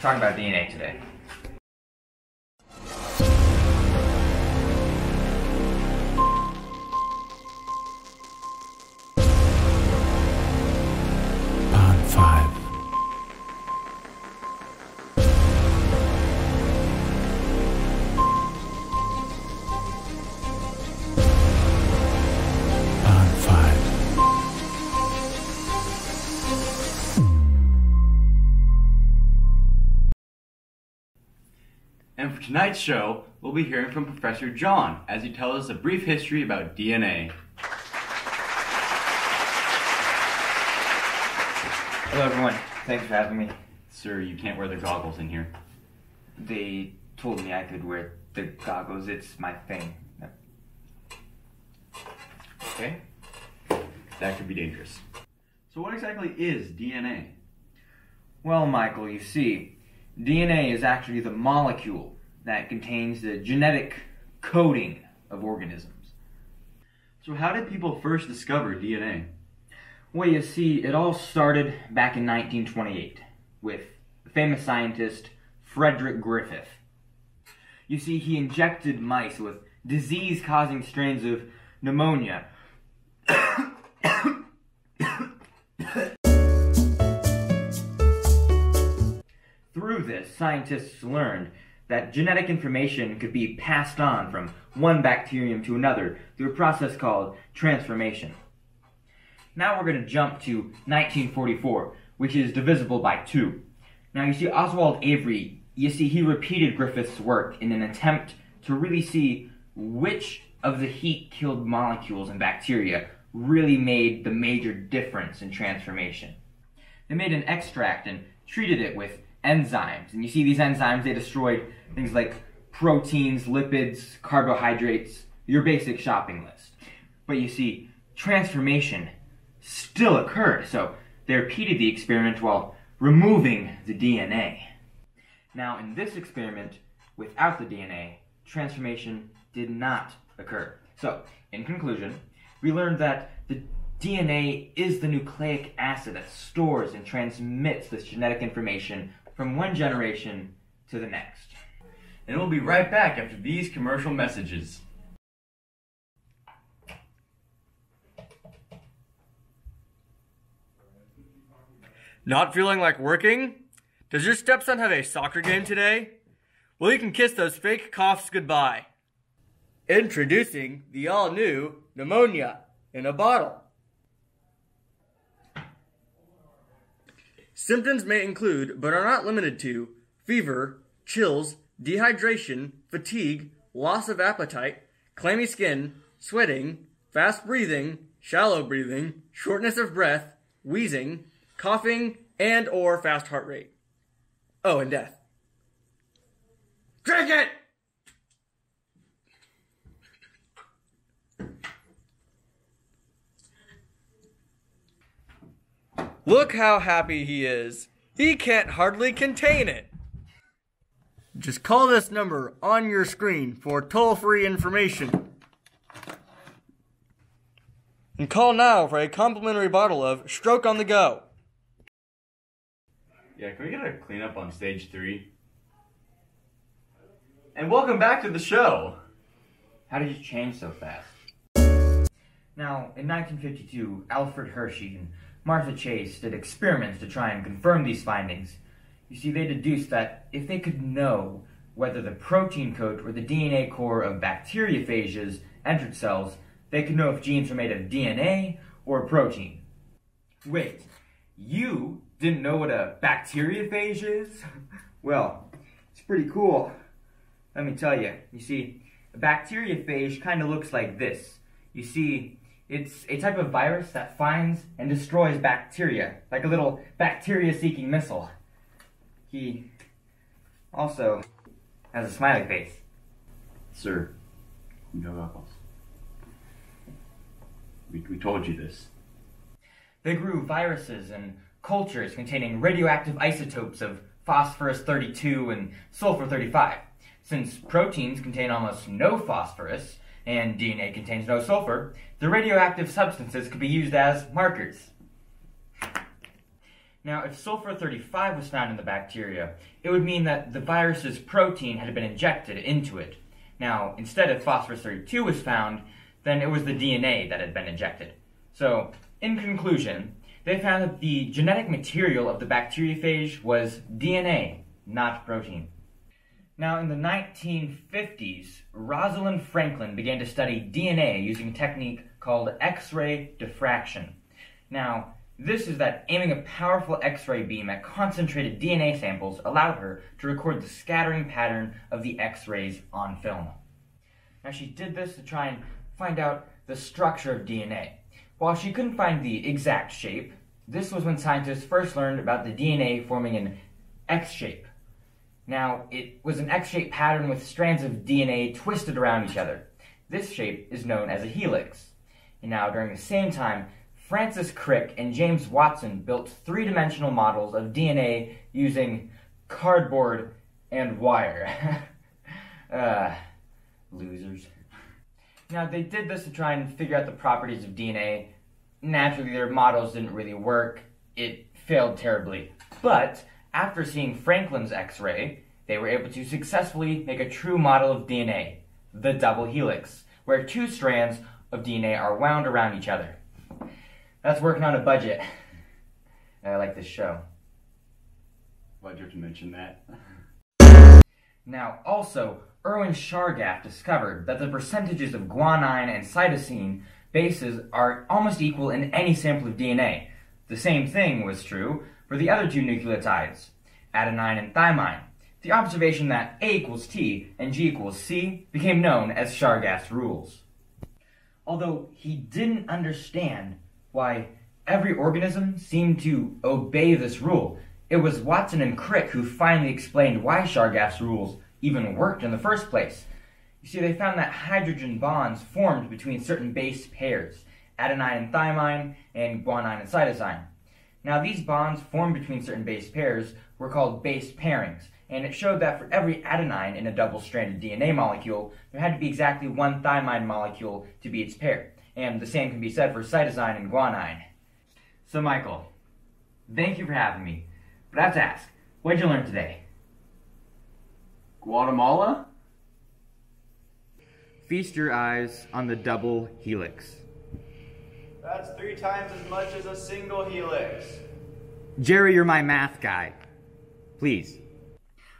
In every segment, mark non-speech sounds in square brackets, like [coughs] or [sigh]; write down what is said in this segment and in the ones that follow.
Talking about DNA today. For tonight's show, we'll be hearing from Professor John as he tells us a brief history about DNA. Hello, everyone. Thanks for having me. Sir, you can't wear the goggles in here. They told me I could wear the goggles. It's my thing. Okay? That could be dangerous. So, what exactly is DNA? Well, Michael, you see, DNA is actually the molecule that contains the genetic coding of organisms. So, how did people first discover DNA? Well, you see, it all started back in 1928 with the famous scientist Frederick Griffith. You see, he injected mice with disease causing strains of pneumonia. [coughs] Through this, scientists learned that genetic information could be passed on from one bacterium to another through a process called transformation. Now we're going to jump to 1944, which is divisible by 2. Now you see Oswald Avery, you see he repeated Griffith's work in an attempt to really see which of the heat-killed molecules in bacteria really made the major difference in transformation. They made an extract and treated it with enzymes. And you see these enzymes, they destroyed things like proteins, lipids, carbohydrates, your basic shopping list. But you see, transformation still occurred, so they repeated the experiment while removing the DNA. Now, in this experiment, without the DNA, transformation did not occur. So, in conclusion, we learned that the DNA is the nucleic acid that stores and transmits this genetic information from one generation to the next. And we'll be right back after these commercial messages. Not feeling like working? Does your stepson have a soccer game today? Well, you can kiss those fake coughs goodbye. Introducing the all new pneumonia in a bottle. Symptoms may include, but are not limited to, fever, chills, dehydration, fatigue, loss of appetite, clammy skin, sweating, fast breathing, shallow breathing, shortness of breath, wheezing, coughing, and or fast heart rate. Oh, and death. Drink it! Look how happy he is. He can't hardly contain it. Just call this number on your screen for toll free information. And call now for a complimentary bottle of Stroke on the Go. Yeah, can we get a cleanup on stage three? And welcome back to the show. How did you change so fast? Now, in 1952, Alfred Hershey and Martha Chase did experiments to try and confirm these findings. You see, they deduced that if they could know whether the protein coat or the DNA core of bacteriophages entered cells, they could know if genes were made of DNA or protein. Wait, you didn't know what a bacteriophage is? [laughs] well, it's pretty cool. Let me tell you. You see, a bacteriophage kind of looks like this. You see, it's a type of virus that finds and destroys bacteria, like a little bacteria-seeking missile. He also has a smiley face. Sir, no goggles. We, we told you this. They grew viruses and cultures containing radioactive isotopes of phosphorus 32 and sulfur 35. Since proteins contain almost no phosphorus and DNA contains no sulfur, the radioactive substances could be used as markers. Now, if sulfur 35 was found in the bacteria, it would mean that the virus's protein had been injected into it. Now, instead, if phosphorus 32 was found, then it was the DNA that had been injected. So, in conclusion, they found that the genetic material of the bacteriophage was DNA, not protein. Now, in the 1950s, Rosalind Franklin began to study DNA using a technique called X ray diffraction. Now, this is that aiming a powerful X ray beam at concentrated DNA samples allowed her to record the scattering pattern of the X rays on film. Now, she did this to try and find out the structure of DNA. While she couldn't find the exact shape, this was when scientists first learned about the DNA forming an X shape. Now, it was an X-shaped pattern with strands of DNA twisted around each other. This shape is known as a helix. And now, during the same time, Francis Crick and James Watson built three-dimensional models of DNA using cardboard and wire. [laughs] uh, losers. Now, they did this to try and figure out the properties of DNA. Naturally, their models didn't really work. It failed terribly. But after seeing Franklin's X ray, they were able to successfully make a true model of DNA, the double helix, where two strands of DNA are wound around each other. That's working on a budget. I like this show. Pleasure to mention that. Now, also, Erwin Chargaff discovered that the percentages of guanine and cytosine bases are almost equal in any sample of DNA. The same thing was true for the other two nucleotides, adenine and thymine. The observation that A equals T and G equals C became known as Chargaff's rules. Although he didn't understand why every organism seemed to obey this rule, it was Watson and Crick who finally explained why Chargaff's rules even worked in the first place. You see, they found that hydrogen bonds formed between certain base pairs, adenine and thymine, and guanine and cytosine. Now, these bonds formed between certain base pairs were called base pairings, and it showed that for every adenine in a double-stranded DNA molecule, there had to be exactly one thymine molecule to be its pair. And the same can be said for cytosine and guanine. So, Michael, thank you for having me. But I have to ask, what did you learn today? Guatemala? Feast your eyes on the double helix. That's three times as much as a single helix. Jerry, you're my math guy. Please.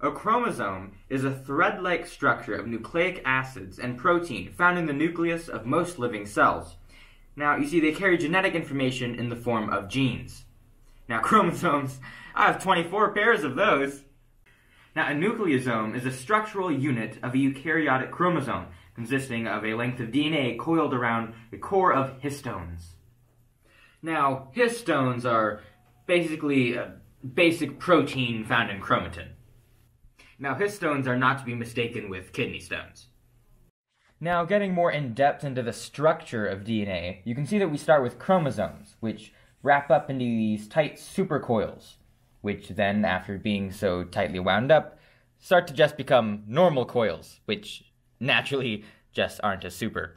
A chromosome is a thread like structure of nucleic acids and protein found in the nucleus of most living cells. Now, you see, they carry genetic information in the form of genes. Now, [laughs] chromosomes, I have 24 pairs of those. Now, a nucleosome is a structural unit of a eukaryotic chromosome consisting of a length of DNA coiled around a core of histones. Now, histones are basically a basic protein found in chromatin. Now, histones are not to be mistaken with kidney stones. Now, getting more in depth into the structure of DNA, you can see that we start with chromosomes, which wrap up into these tight supercoils, which then, after being so tightly wound up, start to just become normal coils, which naturally just aren't as super.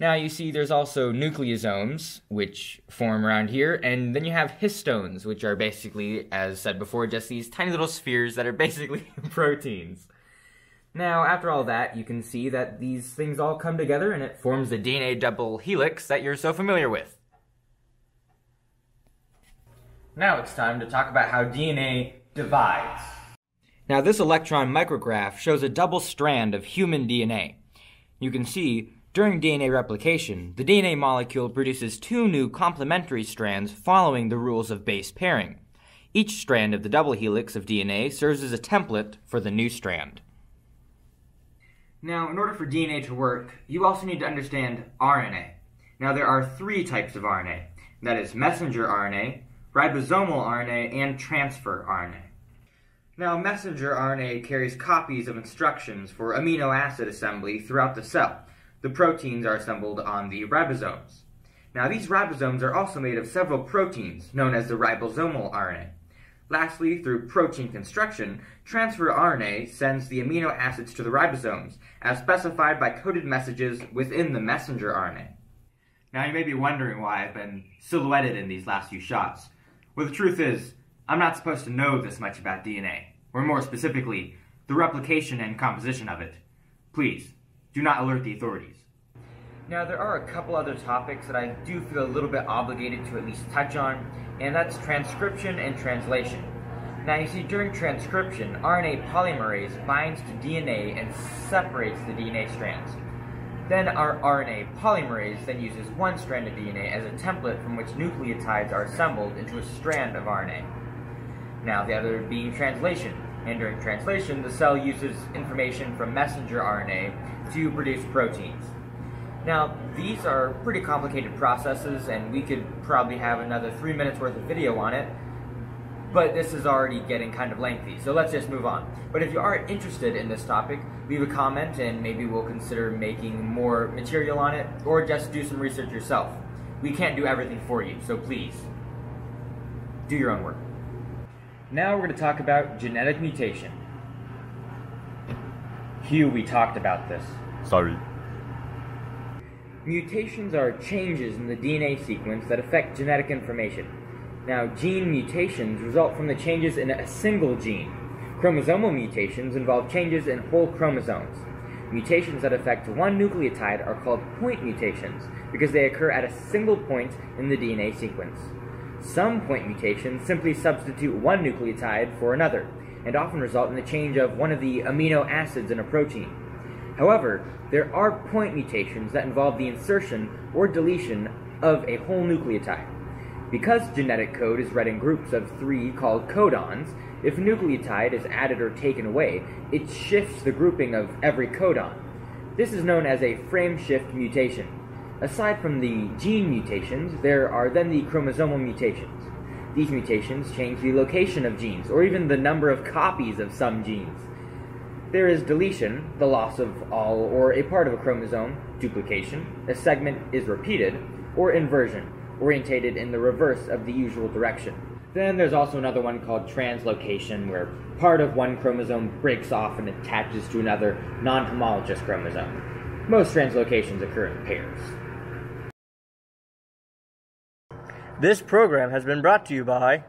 Now you see there's also nucleosomes, which form around here, and then you have histones, which are basically, as said before, just these tiny little spheres that are basically [laughs] proteins. Now, after all that, you can see that these things all come together and it forms the DNA double helix that you're so familiar with. Now it's time to talk about how DNA divides. Now, this electron micrograph shows a double strand of human DNA. You can see during DNA replication, the DNA molecule produces two new complementary strands following the rules of base pairing. Each strand of the double helix of DNA serves as a template for the new strand. Now, in order for DNA to work, you also need to understand RNA. Now, there are three types of RNA that is, messenger RNA, ribosomal RNA, and transfer RNA. Now, messenger RNA carries copies of instructions for amino acid assembly throughout the cell. The proteins are assembled on the ribosomes. Now, these ribosomes are also made of several proteins, known as the ribosomal RNA. Lastly, through protein construction, transfer RNA sends the amino acids to the ribosomes, as specified by coded messages within the messenger RNA. Now, you may be wondering why I've been silhouetted in these last few shots. Well, the truth is, I'm not supposed to know this much about DNA, or more specifically, the replication and composition of it. Please, do not alert the authorities. Now, there are a couple other topics that I do feel a little bit obligated to at least touch on, and that's transcription and translation. Now, you see, during transcription, RNA polymerase binds to DNA and separates the DNA strands. Then our RNA polymerase then uses one strand of DNA as a template from which nucleotides are assembled into a strand of RNA. Now, the other being translation. And during translation, the cell uses information from messenger RNA to produce proteins. Now, these are pretty complicated processes, and we could probably have another three minutes worth of video on it, but this is already getting kind of lengthy, so let's just move on. But if you are interested in this topic, leave a comment and maybe we'll consider making more material on it, or just do some research yourself. We can't do everything for you, so please, do your own work. Now we're going to talk about genetic mutation. Hugh, we talked about this. Sorry. Mutations are changes in the DNA sequence that affect genetic information. Now, gene mutations result from the changes in a single gene. Chromosomal mutations involve changes in whole chromosomes. Mutations that affect one nucleotide are called point mutations because they occur at a single point in the DNA sequence. Some point mutations simply substitute one nucleotide for another, and often result in the change of one of the amino acids in a protein. However, there are point mutations that involve the insertion or deletion of a whole nucleotide. Because genetic code is read in groups of three called codons, if a nucleotide is added or taken away, it shifts the grouping of every codon. This is known as a frame shift mutation. Aside from the gene mutations, there are then the chromosomal mutations. These mutations change the location of genes, or even the number of copies of some genes. There is deletion, the loss of all or a part of a chromosome, duplication, a segment is repeated, or inversion, orientated in the reverse of the usual direction. Then there's also another one called translocation, where part of one chromosome breaks off and attaches to another non homologous chromosome. Most translocations occur in pairs. This program has been brought to you by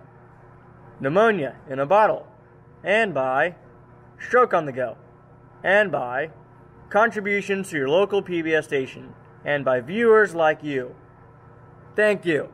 Pneumonia in a Bottle, and by Stroke on the Go, and by contributions to your local PBS station, and by viewers like you. Thank you.